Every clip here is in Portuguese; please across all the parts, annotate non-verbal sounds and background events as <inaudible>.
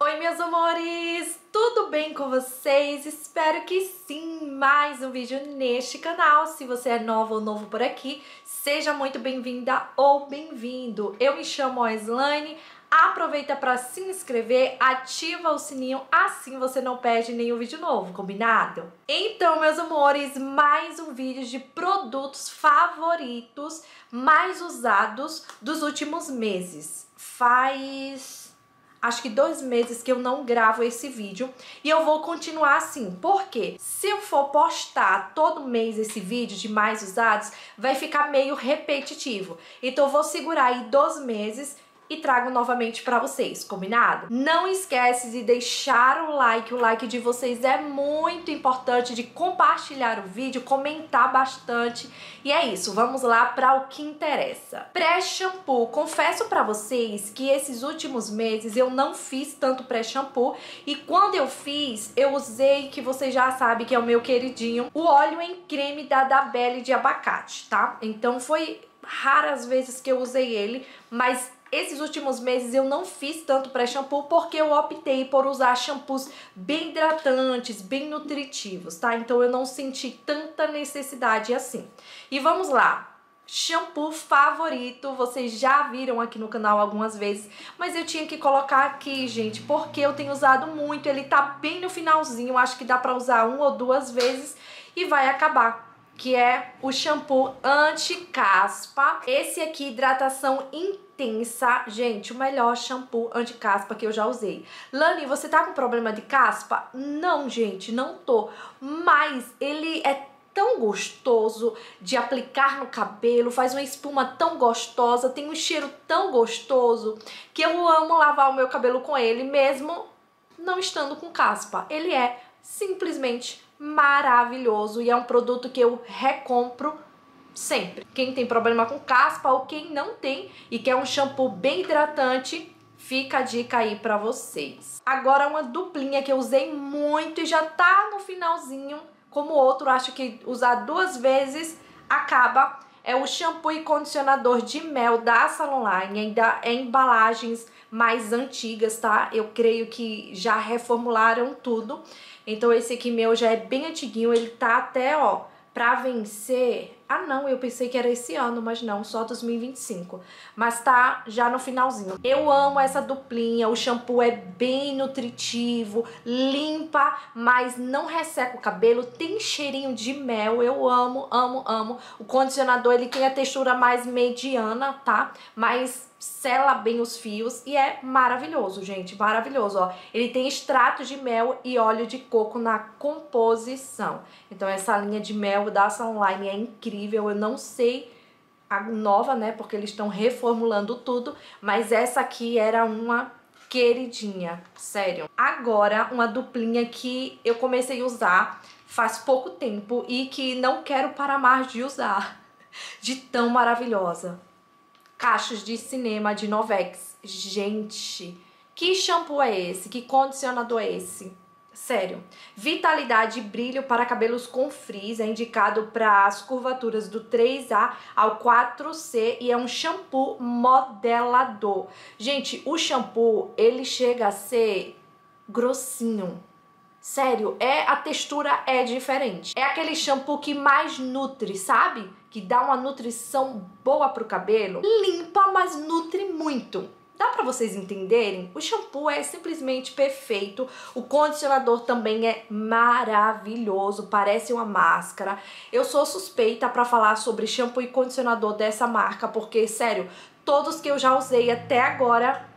Oi, meus amores! Tudo bem com vocês? Espero que sim! Mais um vídeo neste canal. Se você é nova ou novo por aqui, seja muito bem-vinda ou bem-vindo. Eu me chamo Oislane. Aproveita para se inscrever, ativa o sininho, assim você não perde nenhum vídeo novo, combinado? Então, meus amores, mais um vídeo de produtos favoritos mais usados dos últimos meses. Faz acho que dois meses que eu não gravo esse vídeo. E eu vou continuar assim, porque se eu for postar todo mês esse vídeo de mais usados, vai ficar meio repetitivo. Então eu vou segurar aí dois meses e trago novamente para vocês, combinado? Não esquece de deixar o like, o like de vocês é muito importante, de compartilhar o vídeo, comentar bastante. E é isso, vamos lá para o que interessa. Pré-shampoo, confesso para vocês que esses últimos meses eu não fiz tanto pré-shampoo e quando eu fiz, eu usei, que vocês já sabem que é o meu queridinho, o óleo em creme da Dabelle de abacate, tá? Então foi raras vezes que eu usei ele, mas esses últimos meses eu não fiz tanto pré-shampoo porque eu optei por usar shampoos bem hidratantes, bem nutritivos, tá? Então eu não senti tanta necessidade assim. E vamos lá. Shampoo favorito, vocês já viram aqui no canal algumas vezes, mas eu tinha que colocar aqui, gente, porque eu tenho usado muito, ele tá bem no finalzinho, acho que dá pra usar uma ou duas vezes e vai acabar que é o shampoo anti-caspa. Esse aqui, hidratação intensa. Gente, o melhor shampoo anti-caspa que eu já usei. Lani, você tá com problema de caspa? Não, gente, não tô. Mas ele é tão gostoso de aplicar no cabelo, faz uma espuma tão gostosa, tem um cheiro tão gostoso que eu amo lavar o meu cabelo com ele mesmo não estando com caspa. Ele é simplesmente maravilhoso e é um produto que eu recompro sempre. Quem tem problema com caspa ou quem não tem e quer um shampoo bem hidratante, fica a dica aí pra vocês. Agora uma duplinha que eu usei muito e já tá no finalzinho, como outro, acho que usar duas vezes acaba. É o shampoo e condicionador de mel da Salonline, ainda é embalagens mais antigas, tá? Eu creio que já reformularam tudo. Então esse aqui meu já é bem antiguinho, ele tá até, ó, pra vencer... Ah não, eu pensei que era esse ano, mas não, só 2025. Mas tá já no finalzinho. Eu amo essa duplinha, o shampoo é bem nutritivo, limpa, mas não resseca o cabelo, tem cheirinho de mel, eu amo, amo, amo. O condicionador, ele tem a textura mais mediana, tá? Mas sela bem os fios e é maravilhoso, gente, maravilhoso, ó. Ele tem extrato de mel e óleo de coco na composição. Então essa linha de mel da Sunline é incrível, eu não sei a nova, né, porque eles estão reformulando tudo, mas essa aqui era uma queridinha, sério. Agora, uma duplinha que eu comecei a usar faz pouco tempo e que não quero parar mais de usar, <laughs> de tão maravilhosa cachos de cinema de Novex. Gente, que shampoo é esse? Que condicionador é esse? Sério. Vitalidade e brilho para cabelos com frizz é indicado para as curvaturas do 3A ao 4C e é um shampoo modelador. Gente, o shampoo, ele chega a ser grossinho. Sério, é a textura é diferente. É aquele shampoo que mais nutre, sabe? Que dá uma nutrição boa pro cabelo. Limpa, mas nutre muito. Dá para vocês entenderem? O shampoo é simplesmente perfeito. O condicionador também é maravilhoso, parece uma máscara. Eu sou suspeita para falar sobre shampoo e condicionador dessa marca, porque sério, todos que eu já usei até agora,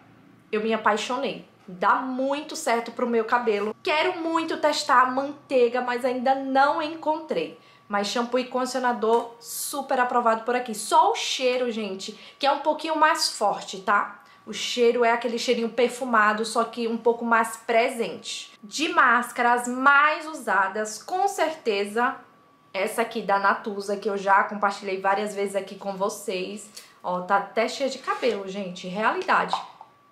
eu me apaixonei. Dá muito certo pro meu cabelo. Quero muito testar a manteiga, mas ainda não encontrei. Mas shampoo e condicionador super aprovado por aqui. Só o cheiro, gente, que é um pouquinho mais forte, tá? O cheiro é aquele cheirinho perfumado, só que um pouco mais presente. De máscaras mais usadas, com certeza, essa aqui da Natuza, que eu já compartilhei várias vezes aqui com vocês. Ó, tá até cheia de cabelo, gente. Realidade.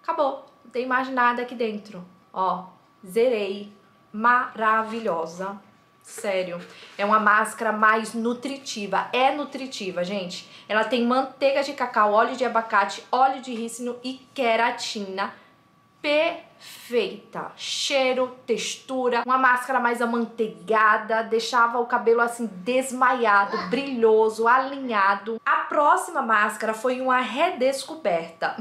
Acabou. Não tem mais nada aqui dentro. Ó, zerei. Maravilhosa. Sério. É uma máscara mais nutritiva. É nutritiva, gente. Ela tem manteiga de cacau, óleo de abacate, óleo de rícino e queratina. Perfeito perfeita. Cheiro, textura, uma máscara mais amanteigada, deixava o cabelo assim desmaiado, brilhoso, alinhado. A próxima máscara foi uma redescoberta,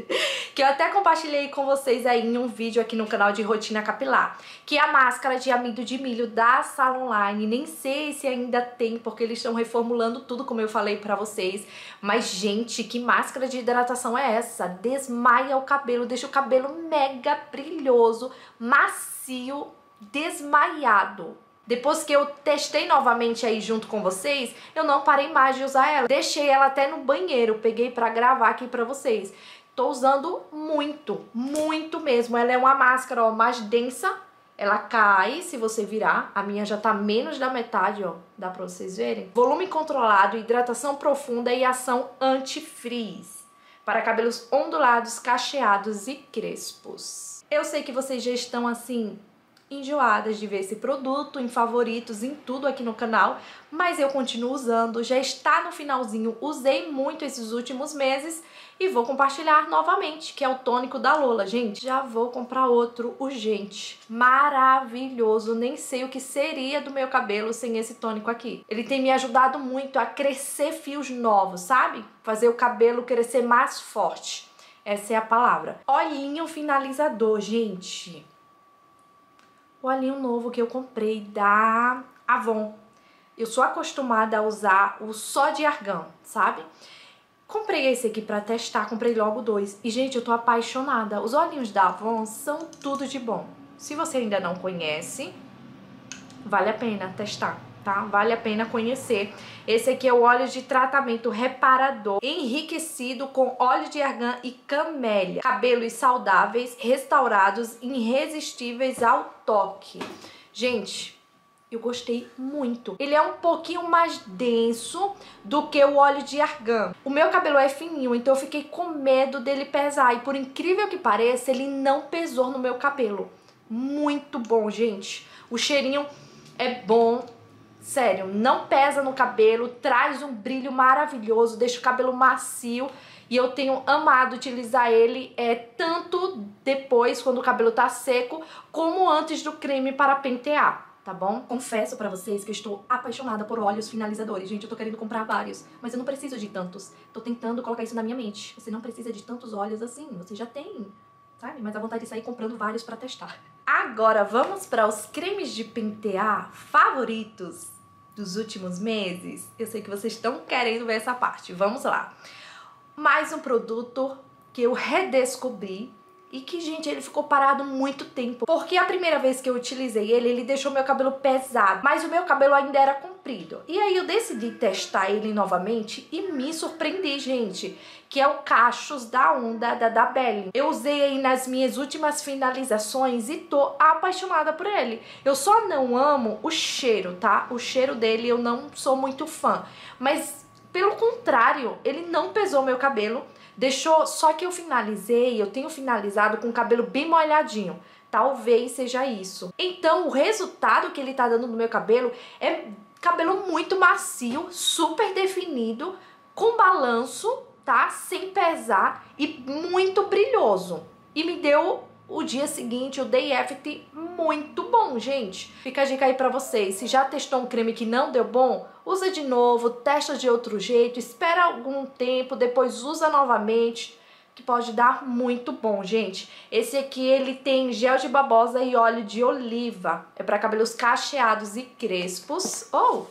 <laughs> que eu até compartilhei com vocês aí em um vídeo aqui no canal de Rotina Capilar, que é a máscara de amido de milho da Sala Online. Nem sei se ainda tem, porque eles estão reformulando tudo, como eu falei pra vocês. Mas, gente, que máscara de hidratação é essa? Desmaia o cabelo, deixa o cabelo mega brilhoso, macio, desmaiado. Depois que eu testei novamente aí junto com vocês, eu não parei mais de usar ela. Deixei ela até no banheiro, peguei pra gravar aqui pra vocês. Tô usando muito, muito mesmo. Ela é uma máscara ó, mais densa, ela cai se você virar. A minha já tá menos da metade, ó. Dá pra vocês verem. Volume controlado, hidratação profunda e ação anti-frizz. Para cabelos ondulados, cacheados e crespos. Eu sei que vocês já estão assim enjoadas de ver esse produto, em favoritos, em tudo aqui no canal, mas eu continuo usando, já está no finalzinho, usei muito esses últimos meses e vou compartilhar novamente, que é o tônico da Lola. Gente, já vou comprar outro urgente. Maravilhoso, nem sei o que seria do meu cabelo sem esse tônico aqui. Ele tem me ajudado muito a crescer fios novos, sabe? Fazer o cabelo crescer mais forte. Essa é a palavra. Olhinho finalizador, gente o olhinho novo que eu comprei da Avon. Eu sou acostumada a usar o só de argão, sabe? Comprei esse aqui pra testar, comprei logo dois. E, gente, eu tô apaixonada. Os olhinhos da Avon são tudo de bom. Se você ainda não conhece, vale a pena testar tá? Vale a pena conhecer. Esse aqui é o óleo de tratamento reparador, enriquecido com óleo de argan e camélia. Cabelos saudáveis, restaurados, irresistíveis ao toque. Gente, eu gostei muito. Ele é um pouquinho mais denso do que o óleo de argan. O meu cabelo é fininho, então eu fiquei com medo dele pesar. E por incrível que pareça, ele não pesou no meu cabelo. Muito bom, gente. O cheirinho é bom, Sério, não pesa no cabelo, traz um brilho maravilhoso, deixa o cabelo macio e eu tenho amado utilizar ele é tanto depois, quando o cabelo tá seco, como antes do creme para pentear, tá bom? Confesso para vocês que eu estou apaixonada por óleos finalizadores. Gente, eu tô querendo comprar vários, mas eu não preciso de tantos. Tô tentando colocar isso na minha mente. Você não precisa de tantos óleos assim, você já tem, sabe? Mas a vontade de sair comprando vários para testar. Agora vamos para os cremes de pentear favoritos dos últimos meses. Eu sei que vocês estão querendo ver essa parte. Vamos lá. Mais um produto que eu redescobri e que, gente, ele ficou parado muito tempo. Porque a primeira vez que eu utilizei ele, ele deixou meu cabelo pesado. Mas o meu cabelo ainda era comprido. E aí eu decidi testar ele novamente e me surpreendi, gente. Que é o Cachos da Onda da da Belly. Eu usei aí nas minhas últimas finalizações e tô apaixonada por ele. Eu só não amo o cheiro, tá? O cheiro dele eu não sou muito fã. Mas, pelo contrário, ele não pesou meu cabelo Deixou, só que eu finalizei, eu tenho finalizado com o cabelo bem molhadinho. Talvez seja isso. Então, o resultado que ele tá dando no meu cabelo é cabelo muito macio, super definido, com balanço, tá? Sem pesar e muito brilhoso. E me deu o dia seguinte, o day after, muito bom, gente. Fica a dica aí pra vocês. Se já testou um creme que não deu bom, usa de novo, testa de outro jeito, espera algum tempo, depois usa novamente, que pode dar muito bom, gente. Esse aqui, ele tem gel de babosa e óleo de oliva. É para cabelos cacheados e crespos. Oh!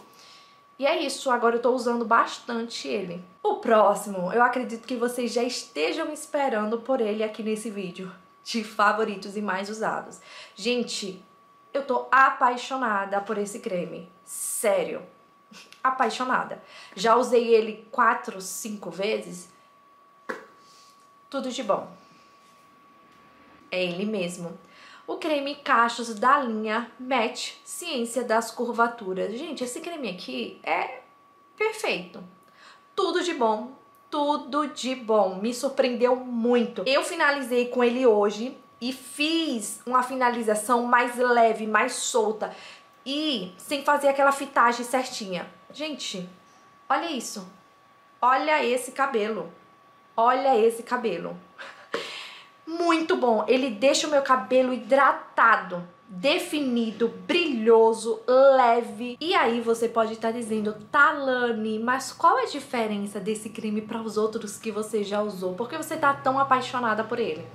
E é isso, agora eu tô usando bastante ele. O próximo, eu acredito que vocês já estejam esperando por ele aqui nesse vídeo de favoritos e mais usados. Gente, eu tô apaixonada por esse creme. Sério. <laughs> Apaixonada. Já usei ele quatro, cinco vezes. Tudo de bom. É ele mesmo. O creme Cachos da linha Match Ciência das Curvaturas. Gente, esse creme aqui é perfeito. Tudo de bom, tudo de bom. Me surpreendeu muito. Eu finalizei com ele hoje e fiz uma finalização mais leve, mais solta e sem fazer aquela fitagem certinha. Gente, olha isso. Olha esse cabelo. Olha esse cabelo. <laughs> muito bom. Ele deixa o meu cabelo hidratado definido, brilhoso, leve. E aí você pode estar dizendo, Talane, mas qual é a diferença desse creme para os outros que você já usou? Por que você tá tão apaixonada por ele?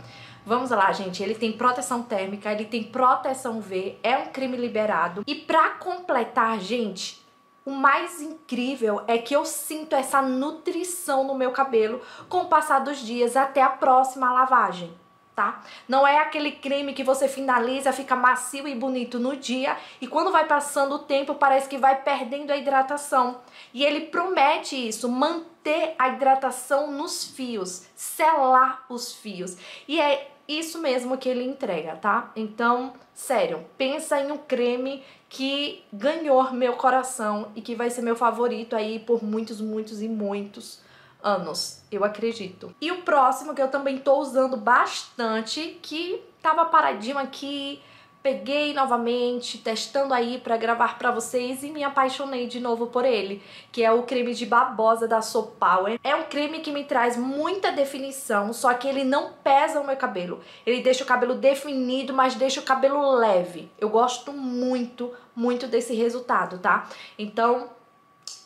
Vamos lá, gente, ele tem proteção térmica, ele tem proteção V, é um creme liberado. E para completar, gente, o mais incrível é que eu sinto essa nutrição no meu cabelo com o passar dos dias até a próxima lavagem tá? Não é aquele creme que você finaliza, fica macio e bonito no dia e quando vai passando o tempo parece que vai perdendo a hidratação. E ele promete isso, manter a hidratação nos fios, selar os fios. E é isso mesmo que ele entrega, tá? Então, sério, pensa em um creme que ganhou meu coração e que vai ser meu favorito aí por muitos, muitos e muitos anos, eu acredito. E o próximo que eu também tô usando bastante, que tava paradinho aqui, peguei novamente, testando aí para gravar para vocês e me apaixonei de novo por ele, que é o creme de babosa da Soap Power. É um creme que me traz muita definição, só que ele não pesa o meu cabelo. Ele deixa o cabelo definido, mas deixa o cabelo leve. Eu gosto muito, muito desse resultado, tá? Então,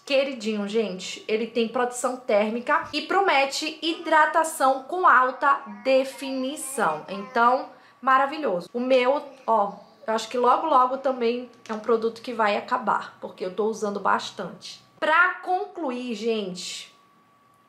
queridinho, gente. Ele tem proteção térmica e promete hidratação com alta definição. Então, maravilhoso. O meu, ó, eu acho que logo logo também é um produto que vai acabar, porque eu tô usando bastante. Pra concluir, gente,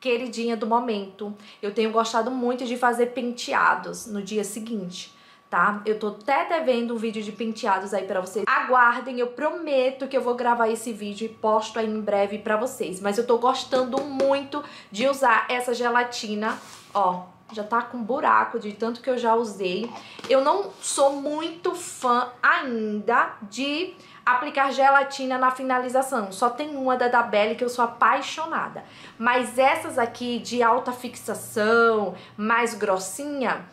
queridinha do momento, eu tenho gostado muito de fazer penteados no dia seguinte tá? Eu tô até devendo um vídeo de penteados aí pra vocês. Aguardem, eu prometo que eu vou gravar esse vídeo e posto aí em breve pra vocês. Mas eu tô gostando muito de usar essa gelatina, ó, já tá com buraco de tanto que eu já usei. Eu não sou muito fã ainda de aplicar gelatina na finalização. Só tem uma da Dabelle que eu sou apaixonada. Mas essas aqui de alta fixação, mais grossinha,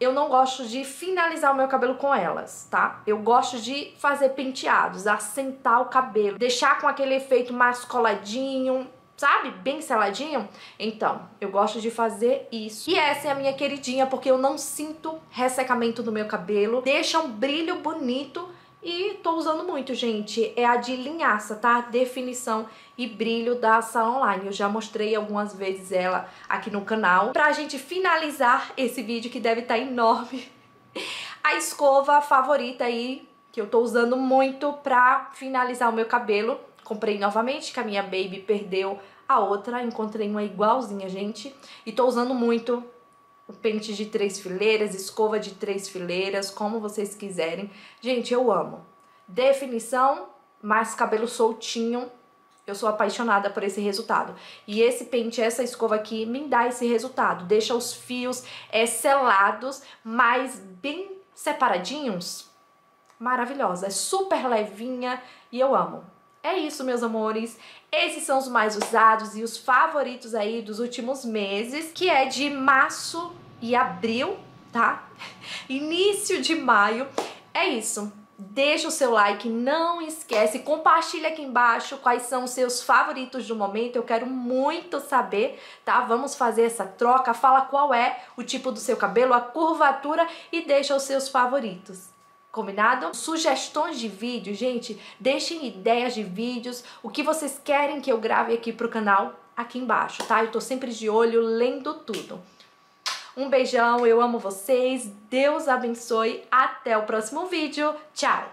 eu não gosto de finalizar o meu cabelo com elas, tá? Eu gosto de fazer penteados, assentar o cabelo, deixar com aquele efeito mais coladinho, sabe? Bem seladinho. Então, eu gosto de fazer isso. E essa é a minha queridinha, porque eu não sinto ressecamento no meu cabelo, deixa um brilho bonito e tô usando muito, gente. É a de linhaça, tá? Definição e brilho da Salon Online. Eu já mostrei algumas vezes ela aqui no canal. Pra gente finalizar esse vídeo, que deve estar tá enorme, <laughs> a escova favorita aí, que eu tô usando muito pra finalizar o meu cabelo. Comprei novamente, que a minha baby perdeu a outra. Encontrei uma igualzinha, gente. E tô usando muito pente de três fileiras, escova de três fileiras, como vocês quiserem. Gente, eu amo. Definição, mais cabelo soltinho. Eu sou apaixonada por esse resultado. E esse pente, essa escova aqui, me dá esse resultado. Deixa os fios é, selados, mas bem separadinhos. Maravilhosa. É super levinha e eu amo. É isso, meus amores. Esses são os mais usados e os favoritos aí dos últimos meses, que é de março e abril, tá? <laughs> Início de maio. É isso. Deixa o seu like, não esquece, compartilha aqui embaixo quais são os seus favoritos do momento, eu quero muito saber, tá? Vamos fazer essa troca, fala qual é o tipo do seu cabelo, a curvatura e deixa os seus favoritos. Combinado? Sugestões de vídeo, gente, deixem ideias de vídeos, o que vocês querem que eu grave aqui pro canal, aqui embaixo, tá? Eu tô sempre de olho, lendo tudo. Um beijão, eu amo vocês, Deus abençoe, até o próximo vídeo, tchau!